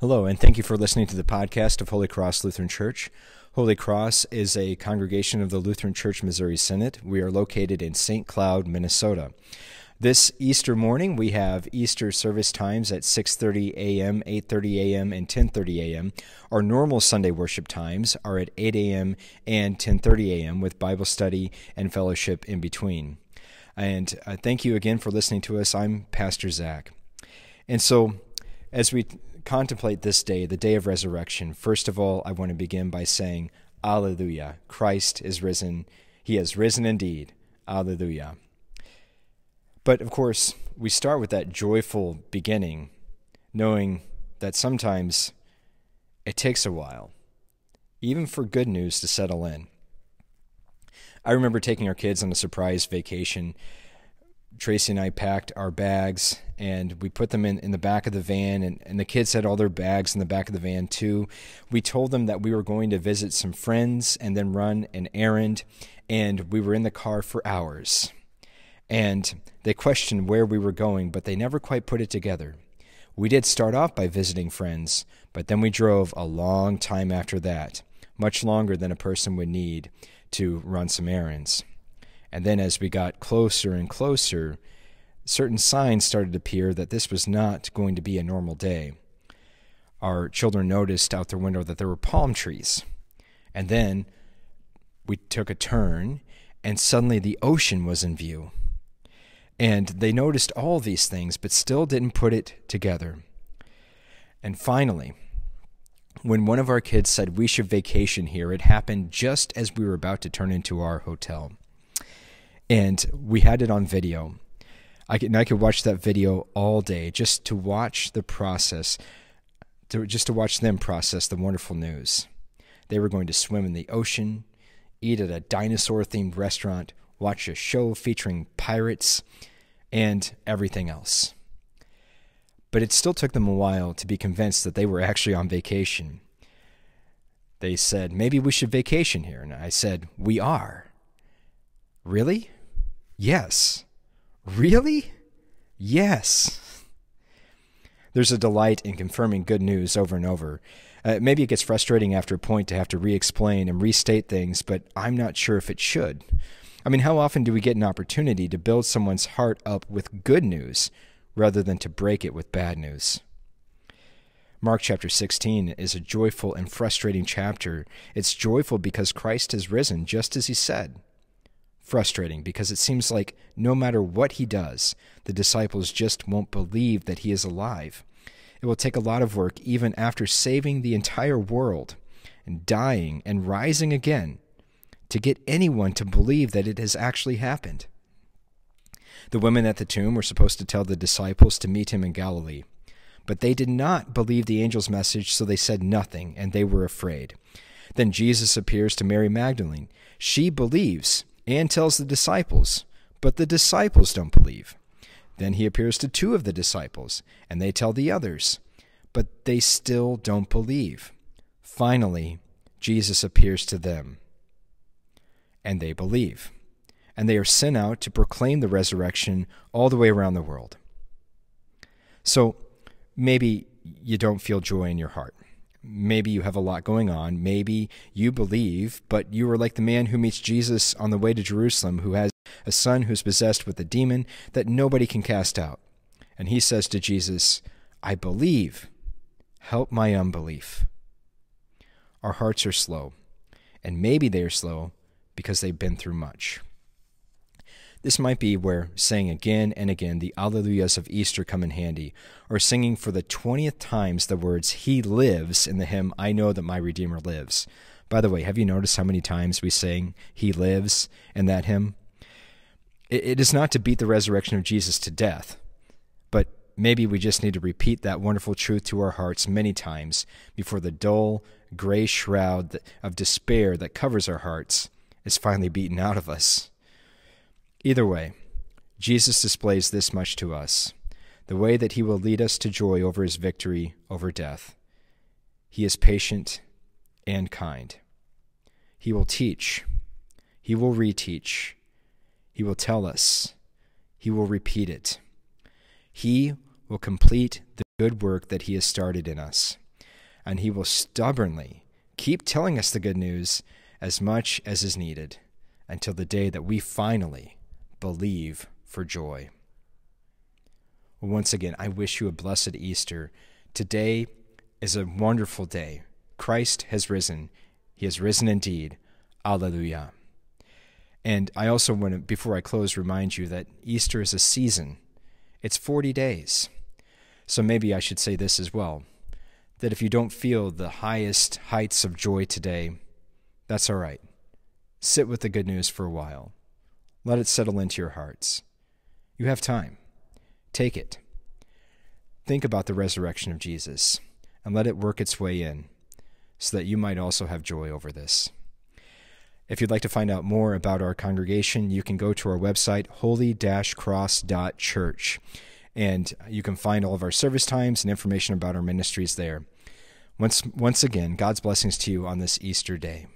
Hello, and thank you for listening to the podcast of Holy Cross Lutheran Church. Holy Cross is a congregation of the Lutheran Church Missouri Synod. We are located in St. Cloud, Minnesota. This Easter morning, we have Easter service times at 6:30 a.m., 8:30 a.m., and 10:30 a.m. Our normal Sunday worship times are at 8 a.m. and 10:30 a.m. with Bible study and fellowship in between. And uh, thank you again for listening to us. I'm Pastor Zach. And so, as we contemplate this day, the day of resurrection, first of all, I want to begin by saying, Alleluia, Christ is risen. He has risen indeed. Alleluia. But of course, we start with that joyful beginning, knowing that sometimes it takes a while, even for good news to settle in. I remember taking our kids on a surprise vacation. Tracy and I packed our bags and we put them in, in the back of the van, and, and the kids had all their bags in the back of the van too. We told them that we were going to visit some friends and then run an errand, and we were in the car for hours and they questioned where we were going, but they never quite put it together. We did start off by visiting friends, but then we drove a long time after that, much longer than a person would need to run some errands. And then as we got closer and closer, certain signs started to appear that this was not going to be a normal day. Our children noticed out their window that there were palm trees. And then we took a turn, and suddenly the ocean was in view. And they noticed all these things, but still didn't put it together. And finally, when one of our kids said we should vacation here, it happened just as we were about to turn into our hotel. And we had it on video. I could, I could watch that video all day just to watch the process, to, just to watch them process the wonderful news. They were going to swim in the ocean, eat at a dinosaur themed restaurant, watch a show featuring pirates, and everything else. But it still took them a while to be convinced that they were actually on vacation. They said, Maybe we should vacation here. And I said, We are. Really? Yes. Really? Yes. There's a delight in confirming good news over and over. Uh, maybe it gets frustrating after a point to have to re explain and restate things, but I'm not sure if it should. I mean, how often do we get an opportunity to build someone's heart up with good news rather than to break it with bad news? Mark chapter 16 is a joyful and frustrating chapter. It's joyful because Christ has risen, just as he said. Frustrating because it seems like no matter what he does, the disciples just won't believe that he is alive. It will take a lot of work, even after saving the entire world and dying and rising again, to get anyone to believe that it has actually happened. The women at the tomb were supposed to tell the disciples to meet him in Galilee. But they did not believe the angel's message, so they said nothing, and they were afraid. Then Jesus appears to Mary Magdalene. She believes and tells the disciples, but the disciples don't believe. Then he appears to two of the disciples, and they tell the others, but they still don't believe. Finally, Jesus appears to them and they believe. And they are sent out to proclaim the resurrection all the way around the world. So maybe you don't feel joy in your heart. Maybe you have a lot going on. Maybe you believe, but you are like the man who meets Jesus on the way to Jerusalem, who has a son who's possessed with a demon that nobody can cast out. And he says to Jesus, I believe. Help my unbelief. Our hearts are slow, and maybe they are slow because they've been through much. This might be where saying again and again the Alleluias of Easter come in handy, or singing for the 20th times the words He lives in the hymn I Know That My Redeemer Lives. By the way, have you noticed how many times we sing He lives in that hymn? It is not to beat the resurrection of Jesus to death, but maybe we just need to repeat that wonderful truth to our hearts many times before the dull, gray shroud of despair that covers our hearts is finally beaten out of us. Either way, Jesus displays this much to us the way that he will lead us to joy over his victory over death. He is patient and kind. He will teach. He will reteach. He will tell us. He will repeat it. He will complete the good work that he has started in us. and He will stubbornly keep telling us the good news as much as is needed until the day that we finally believe for joy. Once again, I wish you a blessed Easter. Today is a wonderful day. Christ has risen. He has risen indeed. Alleluia. And I also want to, before I close, remind you that Easter is a season. It's 40 days. So maybe I should say this as well that if you don't feel the highest heights of joy today, that's all right. Sit with the good news for a while. Let it settle into your hearts. You have time. Take it. Think about the resurrection of Jesus and let it work its way in so that you might also have joy over this. If you'd like to find out more about our congregation, you can go to our website, holy cross.church, and you can find all of our service times and information about our ministries there. Once, once again, God's blessings to you on this Easter day.